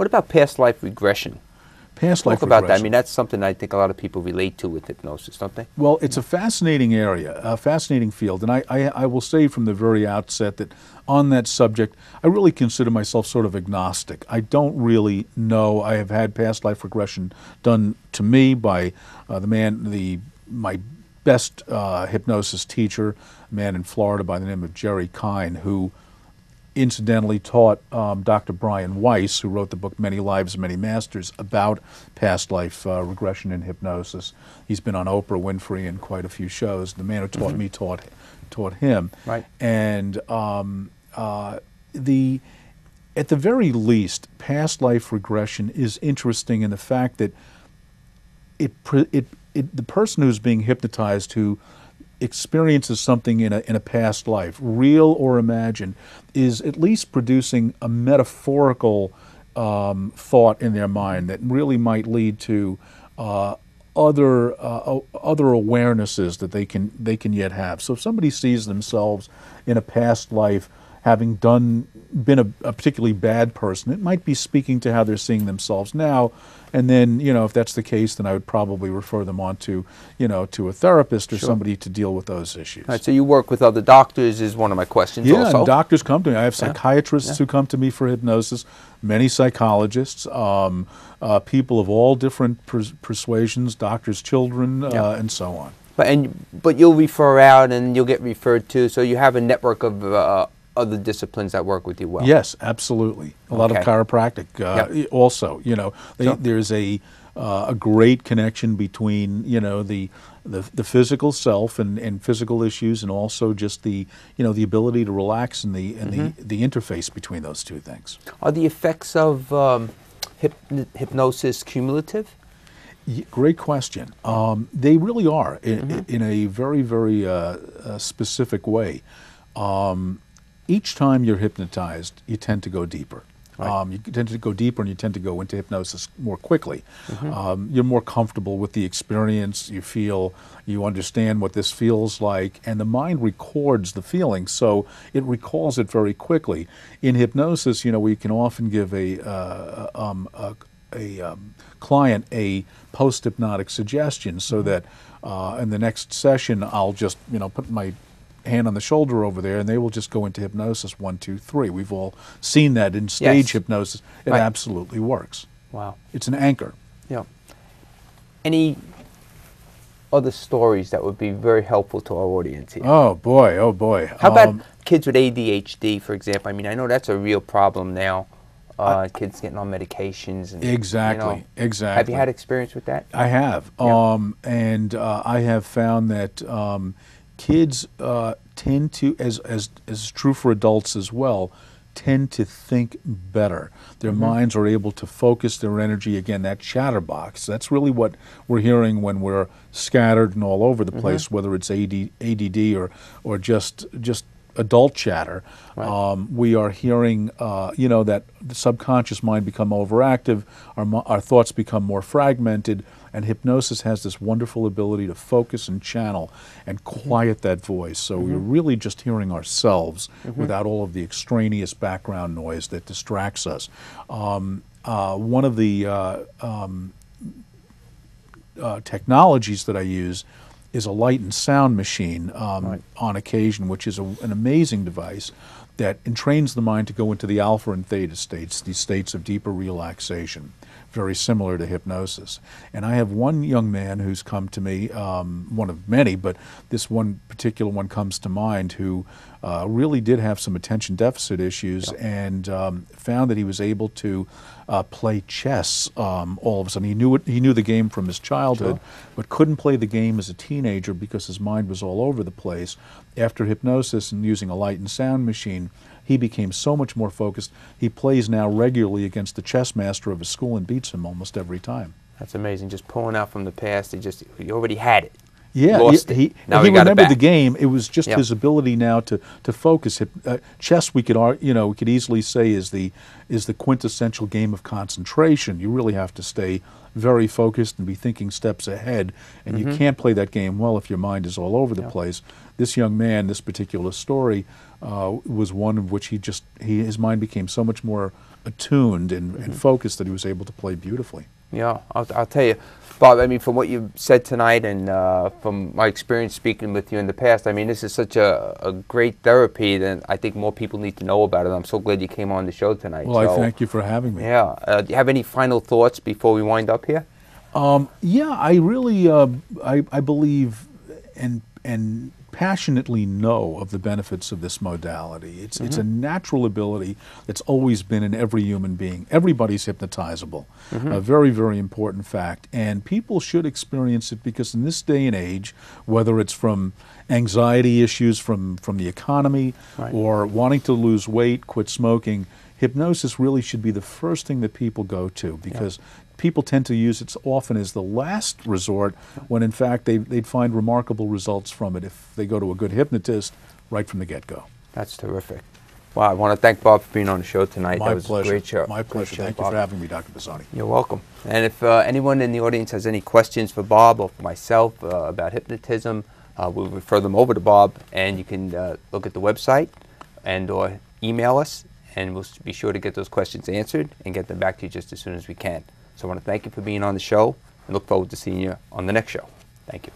What about past life regression? Past Talk life about that. I mean, that's something I think a lot of people relate to with hypnosis, don't they? Well, it's a fascinating area, a fascinating field, and I, I, I will say from the very outset that on that subject, I really consider myself sort of agnostic. I don't really know. I have had past life regression done to me by uh, the man, the my best uh, hypnosis teacher, a man in Florida by the name of Jerry Kein, who incidentally taught um, Dr. Brian Weiss, who wrote the book Many Lives, Many Masters, about past life uh, regression and hypnosis. He's been on Oprah Winfrey and quite a few shows. The man who taught me taught taught him. Right. And um, uh, the at the very least, past life regression is interesting in the fact that it, it, it the person who's being hypnotized who experiences something in a, in a past life, real or imagined, is at least producing a metaphorical um, thought in their mind that really might lead to uh, other uh, other awarenesses that they can they can yet have. So if somebody sees themselves in a past life having done been a, a particularly bad person, it might be speaking to how they're seeing themselves now. And then, you know, if that's the case, then I would probably refer them on to, you know, to a therapist or Sure. somebody to deal with those issues. All right, so you work with other doctors is one of my questions Yeah, also. and doctors come to me. I have Yeah. psychiatrists Yeah. who come to me for hypnosis, many psychologists, um, uh, people of all different pers- persuasions, doctors' children, uh, Yeah. and so on. But and but you'll refer out and you'll get referred to. So you have a network of uh, other disciplines that work with you well. Yes, absolutely. A lot of chiropractic uh, Yep. also. You know, they, Sure. there's a uh, a great connection between you know the the, the physical self and, and physical issues, and also just the you know the ability to relax and the and Mm-hmm. the, the interface between those two things. Are the effects of um, hyp- hypnosis cumulative? Great question. Um, they really are in, Mm-hmm. in a very, very uh, uh, specific way. Um, each time you're hypnotized, you tend to go deeper. Right. Um, you tend to go deeper and you tend to go into hypnosis more quickly. Mm-hmm. Um, you're more comfortable with the experience. You feel, you understand what this feels like, and the mind records the feeling, so it recalls it very quickly. In hypnosis, you know, we can often give a, uh, um, a, a um, client a post hypnotic suggestion so that uh, in the next session I'll just you know put my hand on the shoulder over there and they will just go into hypnosis one two three we've all seen that in stage Yes. hypnosis it Right. absolutely works Wow. it's an anchor Yeah. Any other stories that would be very helpful to our audience here? oh boy oh boy How about Um, kids with ADHD, for example? I mean, I know that's a real problem now. Uh, kids getting on medications. And, you Exactly. Have you had experience with that? I have, Yeah. um, and uh, I have found that um, kids uh, tend to, as as as is true for adults as well, tend to think better. Their Mm-hmm. minds are able to focus their energy again. That chatterbox. That's really what we're hearing when we're scattered and all over the Mm-hmm. place, whether it's AD, ADD or or just just adult chatter. Right. Um, we are hearing, uh, you know, that the subconscious mind become overactive, our, our thoughts become more fragmented, and hypnosis has this wonderful ability to focus and channel and quiet that voice. So we're really just hearing ourselves without all of the extraneous background noise that distracts us. Um, uh, one of the uh, um, uh, technologies that I use is a light and sound machine um, Right. on occasion, which is a, an amazing device that entrains the mind to go into the alpha and theta states, these states of deeper relaxation, very similar to hypnosis. And I have one young man who's come to me, um, one of many, but this one particular one comes to mind, who uh, really did have some attention deficit issues and um, found that he was able to uh, play chess um, all of a sudden. He knew it, he knew the game from his childhood, Sure. but couldn't play the game as a teenager because his mind was all over the place. After hypnosis and using a light and sound machine, he became so much more focused. He plays now regularly against the chess master of his school and beats him almost every time. That's amazing. Just pulling out from the past. He just he already had it. Yeah, he, it. he, Now he he remembered the game. It was just Yep. his ability now to to focus. Uh, chess, we could you know we could easily say is the is the quintessential game of concentration. You really have to stay very focused and be thinking steps ahead, and Mm-hmm. you can't play that game well if your mind is all over the place. This young man, this particular story, uh, was one of which he just he his mind became so much more attuned and, Mm-hmm. and focused that he was able to play beautifully. Yeah, I'll, I'll tell you, Bob. I mean, from what you've said tonight, and uh, from my experience speaking with you in the past, I mean, this is such a, a great therapy that I think more people need to know about it. I'm so glad you came on the show tonight. Well, I thank you for having me. Yeah. Uh, do you have any final thoughts before we wind up here? Yeah, I really, uh, I, I believe and and passionately know of the benefits of this modality. It's it's a mm-hmm. natural ability that's always been in every human being. Everybody's hypnotizable. A mm-hmm. very very important fact, and people should experience it because in this day and age, whether it's from anxiety issues from from the economy Right. or wanting to lose weight, quit smoking, hypnosis really should be the first thing that people go to because people tend to use it often as the last resort when in fact they, they'd find remarkable results from it if they go to a good hypnotist right from the get-go. That's terrific. Wow, I want to thank Bob for being on the show tonight. My that was pleasure. a great show. My pleasure. show, Thank you for having me, Dr. Bisogni. You're welcome. And if uh, anyone in the audience has any questions for Bob or for myself uh, about hypnotism, uh, we'll refer them over to Bob, and you can uh, look at the website and or email us, and we'll be sure to get those questions answered and get them back to you just as soon as we can. So I want to thank you for being on the show, and look forward to seeing you on the next show. Thank you.